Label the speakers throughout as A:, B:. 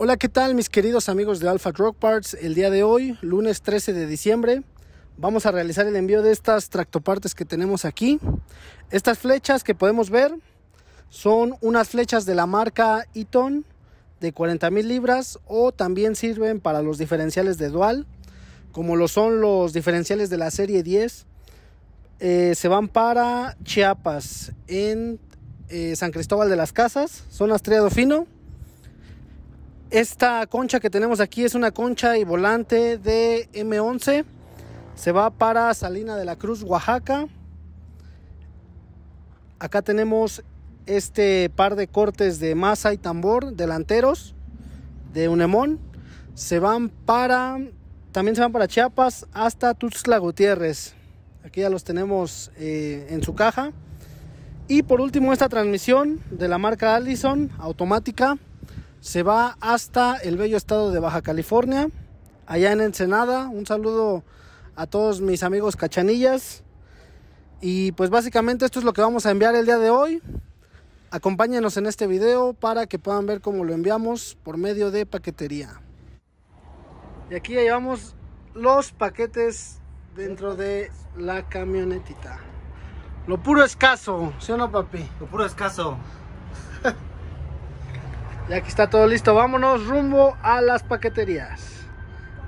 A: Hola, ¿qué tal mis queridos amigos de Alpha Rock Parts? El día de hoy, lunes 13 de diciembre, vamos a realizar el envío de estas tractopartes que tenemos aquí. Estas flechas que podemos ver son unas flechas de la marca Eaton de 40 mil libras o también sirven para los diferenciales de dual, como lo son los diferenciales de la serie 10. Eh, se van para Chiapas en eh, San Cristóbal de las Casas, zona Triado Fino. Esta concha que tenemos aquí es una concha y volante de M11. Se va para Salina de la Cruz, Oaxaca. Acá tenemos este par de cortes de masa y tambor delanteros de Unemón. Se van para, también se van para Chiapas hasta Tuxtla Gutiérrez. Aquí ya los tenemos eh, en su caja. Y por último esta transmisión de la marca Allison automática se va hasta el bello estado de Baja California, allá en Ensenada. Un saludo a todos mis amigos cachanillas. Y pues básicamente esto es lo que vamos a enviar el día de hoy. Acompáñenos en este video para que puedan ver cómo lo enviamos por medio de paquetería. Y aquí ya llevamos los paquetes dentro de la camionetita. Lo puro escaso, ¿sí o no papi?
B: Lo puro escaso.
A: Y aquí está todo listo. Vámonos rumbo a las paqueterías.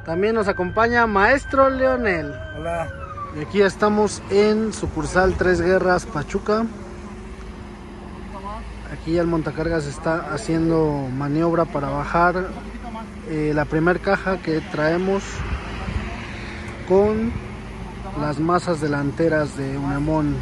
A: También nos acompaña Maestro Leonel.
B: Hola.
A: Y aquí estamos en sucursal Tres Guerras Pachuca. Aquí el montacargas está haciendo maniobra para bajar eh, la primer caja que traemos con las masas delanteras de Unemón.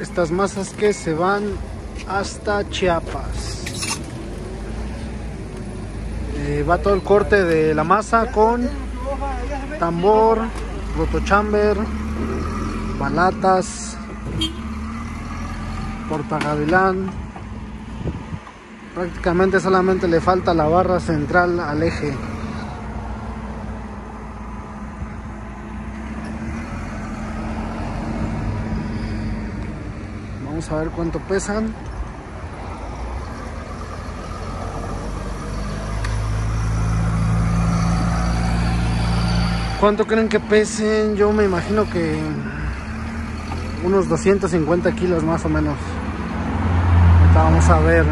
A: Estas masas que se van hasta Chiapas. Eh, va todo el corte de la masa con tambor, rotochamber, balatas, portagavilán. Prácticamente solamente le falta la barra central al eje. A ver cuánto pesan. ¿Cuánto creen que pesen? Yo me imagino que unos 250 kilos más o menos. Vamos a ver.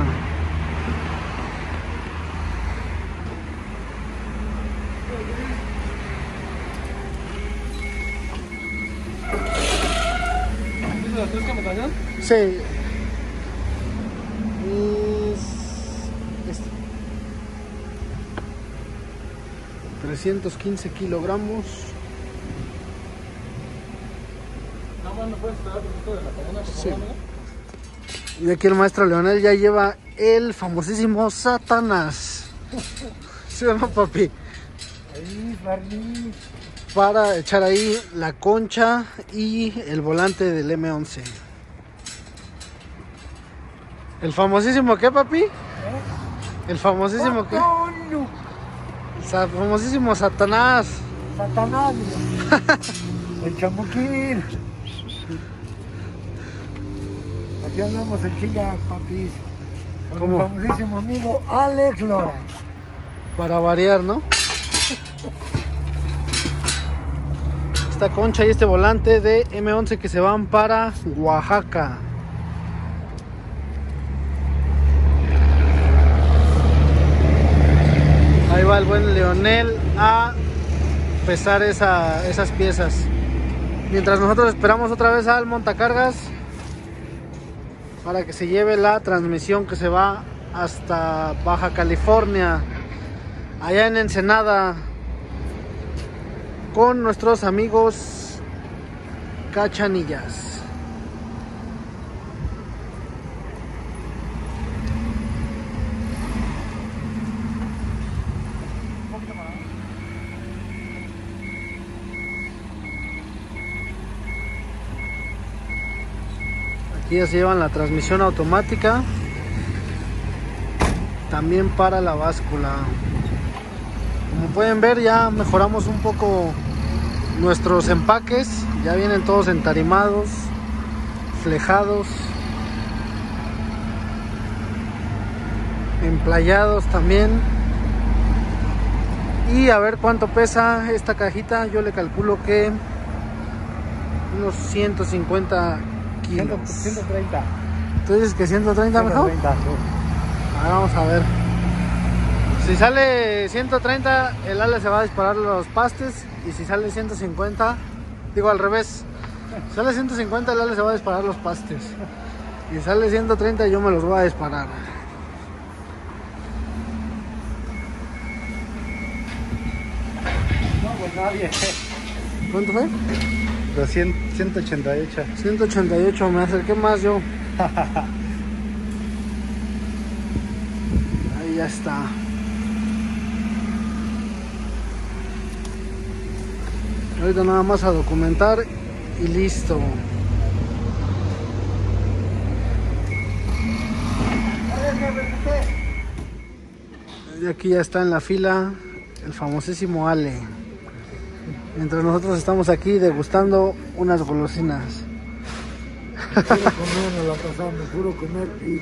A: Sí. Es, este. 315 kilogramos. Sí. Y aquí el maestro Leonel ya lleva el famosísimo Satanás. ¿Sí o no, papi?
B: Ahí, Barney.
A: Para echar ahí la concha y el volante del M11. ¿El famosísimo qué, papi? El famosísimo qué? Sa- famosísimo Satanás.
B: Satanás. el chamuquín. Aquí andamos en Chile, papi. Con mi famosísimo amigo Alex Lora.
A: Para variar, ¿no? Esta concha y este volante de M11 que se van para Oaxaca. Ahí va el buen Leonel a pesar esa- esas piezas. Mientras nosotros esperamos otra vez al montacargas para que se lleve la transmisión que se va hasta Baja California, allá en Ensenada, con nuestros amigos cachanillas. Aquí ya se llevan la transmisión automática. También para la báscula. Como pueden ver ya mejoramos un poco nuestros empaques. Ya vienen todos entarimados, flejados, emplayados también. Y a ver cuánto pesa esta cajita. Yo le calculo que unos 150 kilos.
B: 130.
A: ¿Tú dices que 130 mejor?
B: 130, sí.
A: Ahora vamos a ver. Si sale 130, el ale se va a disparar los pastes. Y si sale 150, digo al revés. Si sale 150, el ale se va a disparar los pastes. Y sale 130, yo me los voy a disparar.
B: No, pues nadie.
A: ¿Cuánto fue?
B: 200, 188.
A: 188, me acerqué más yo. Ahí ya está. Ahorita nada más a documentar y listo. Y aquí ya está en la fila el famosísimo Ale. Mientras nosotros estamos aquí degustando unas golosinas.
B: Comer, la pasamos, puro comer y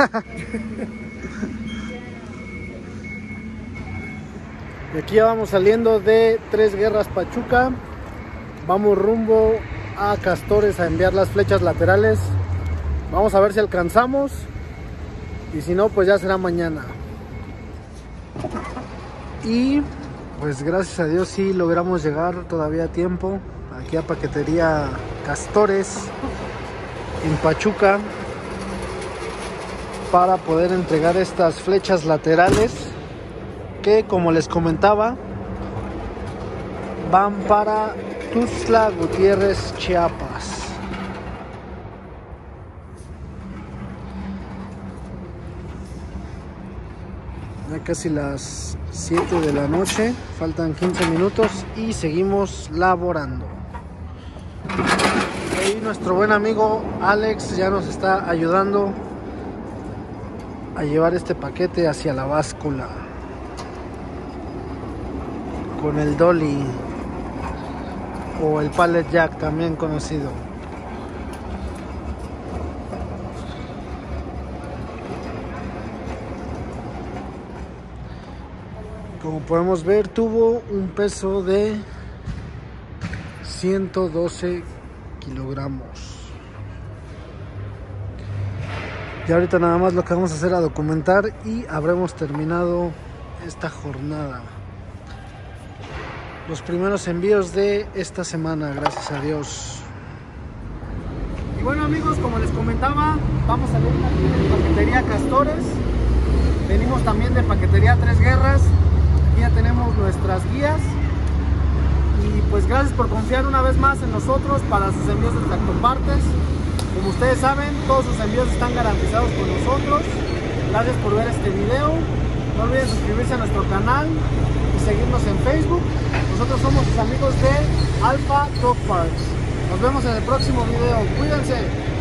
B: cagar.
A: Y aquí ya vamos saliendo de Tres Guerras Pachuca. Vamos rumbo a Castores a enviar las flechas laterales. Vamos a ver si alcanzamos. Y si no, pues ya será mañana. Y pues gracias a Dios sí logramos llegar todavía a tiempo. Aquí a Paquetería Castores en Pachuca. Para poder entregar estas flechas laterales que como les comentaba van para Tuxtla Gutiérrez, Chiapas. Ya casi las 7 de la noche, faltan 15 minutos y seguimos laborando. Ahí nuestro buen amigo Alex ya nos está ayudando a llevar este paquete hacia la báscula con el dolly o el pallet jack también conocido. Como podemos ver tuvo un peso de 112 kilogramos. Y ahorita nada más lo que vamos a hacer a documentar y habremos terminado esta jornada los primeros envíos de esta semana, gracias a Dios. Y bueno amigos, como les comentaba, vamos a ver paquetería Castores. Venimos también de paquetería Tres Guerras. Aquí ya tenemos nuestras guías. Y pues gracias por confiar una vez más en nosotros para sus envíos de tractopartes. Como ustedes saben, todos sus envíos están garantizados por nosotros. Gracias por ver este video. No olviden suscribirse a nuestro canal y seguirnos en Facebook. Nosotros somos sus amigos de Alpha Dog Parts. Nos vemos en el próximo video. Cuídense.